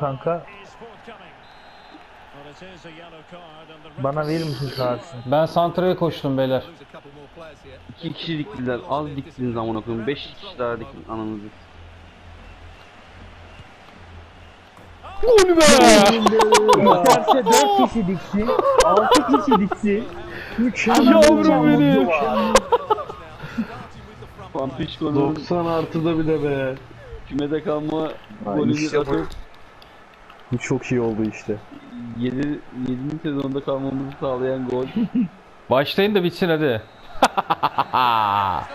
kanka. Bana verir misin kartını? Ben santraya koştum beyler. İki kişi diktiler. Az diktiniz amına koyayım. Beş kişi daha dikin ananızı. İsterse 4 kişi diksin, 6 kişi diksin. Mükemmel. Yavrum benim. Pampiş konu 90 artıda bir de be. kümede kalma golünü atıp Bu çok iyi oldu işte. 7. 7. sezonda kalmamızı sağlayan gol. Başlayın da bitsin hadi.